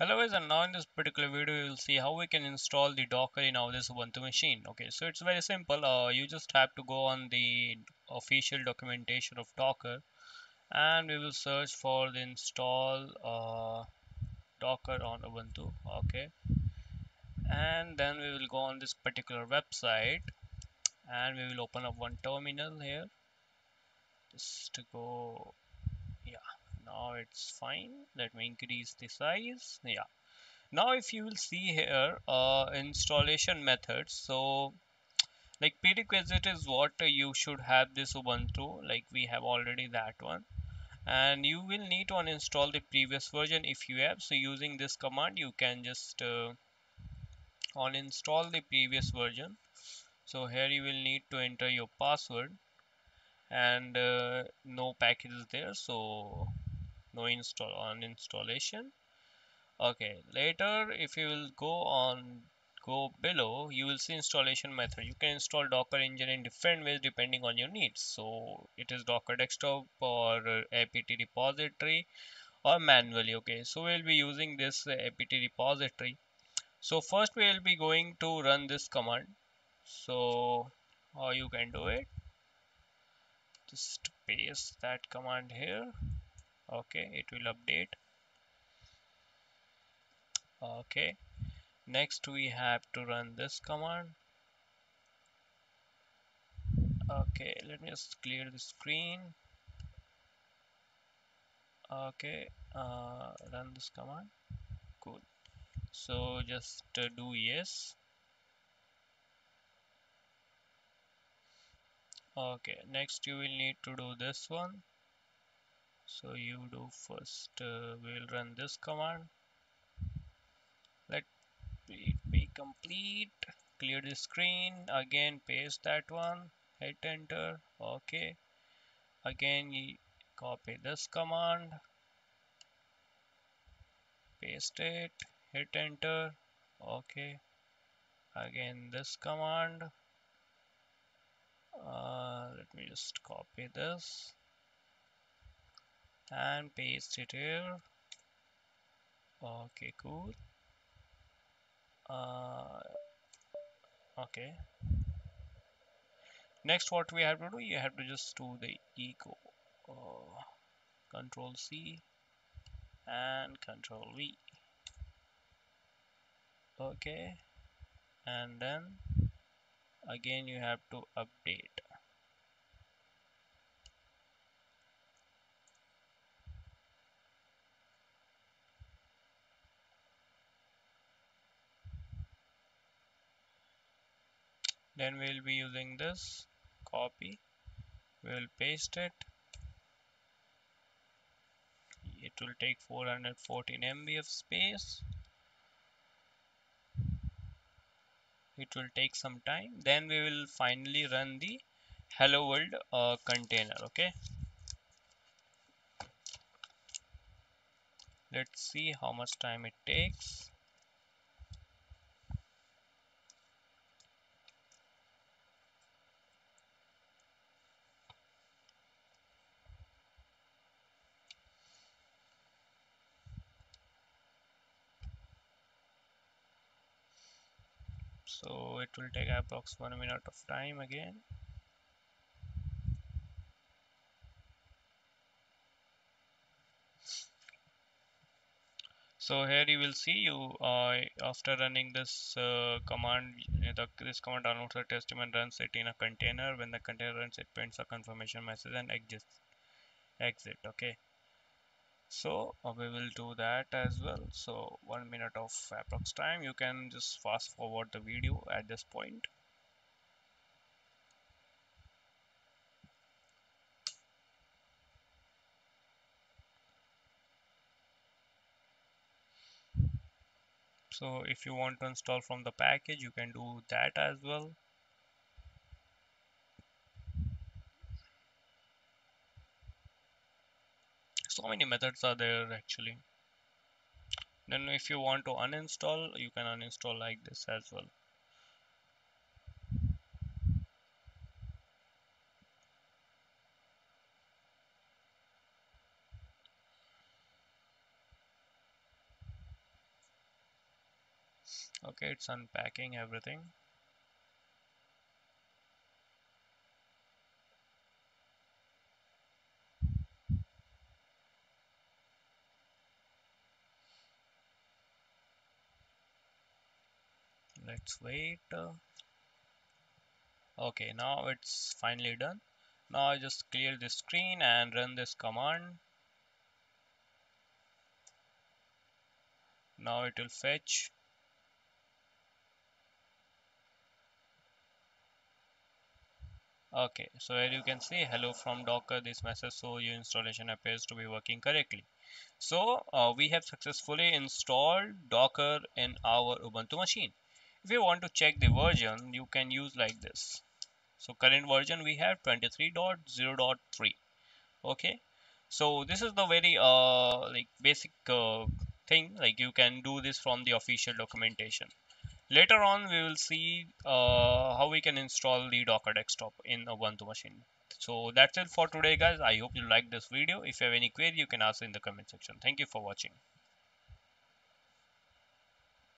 Hello guys and now in this particular video you will see how we can install the docker in our this ubuntu machine. Okay so it's very simple. Uh, you just have to go on the official documentation of docker and we will search for the install uh, docker on ubuntu okay? And then we will go on this particular website and we will open up one terminal here. Just to go now it's fine. Let me increase the size. Yeah. Now if you will see here uh, installation methods. So like prerequisite is what you should have this ubuntu like we have already that one. And you will need to uninstall the previous version if you have. So using this command you can just uh, uninstall the previous version. So here you will need to enter your password. And uh, no package is there. So no install on installation. Okay later if you will go on go below you will see installation method. You can install docker engine in different ways depending on your needs. So it is docker desktop or apt repository or manually okay? So we'll be using this apt repository. So first we will be going to run this command. So how you can do it? Just paste that command here okay it will update. Okay next we have to run this command. Okay let me just clear the screen. Okay uh, run this command. Cool. So just uh, do yes. Okay next you will need to do this one so you do first uh, we will run this command. Let it be complete. Clear the screen. Again paste that one. Hit enter. Okay. Again you copy this command. Paste it. Hit enter. Okay. Again this command. Uh, let me just copy this and paste it here. Okay cool. Uh, okay. Next what we have to do you have to just do the echo. Uh, control C and control V. Okay. And then again you have to update then we'll be using this copy. We'll paste it. It will take 414 MB of space. It will take some time. Then we will finally run the hello world uh, container okay? Let's see how much time it takes so it will take approx one minute of time again. So here you will see you uh, after running this uh, command the, this command downloads a test and runs it in a container. When the container runs it prints a confirmation message and exits exit okay so uh, we will do that as well. So one minute of approx time. You can just fast forward the video at this point. So if you want to install from the package you can do that as well many methods are there actually? Then if you want to uninstall you can uninstall like this as well. Okay it's unpacking everything let's wait. Okay now it's finally done. Now I just clear this screen and run this command. Now it will fetch. Okay so here you can see hello from docker this message so your installation appears to be working correctly. So uh, we have successfully installed docker in our ubuntu machine if you want to check the version you can use like this. So current version we have 23.0.3 okay? So this is the very uh like basic uh, thing. Like you can do this from the official documentation. Later on we will see uh, how we can install the docker desktop in ubuntu machine. So that's it for today guys. I hope you like this video. If you have any query you can ask in the comment section. Thank you for watching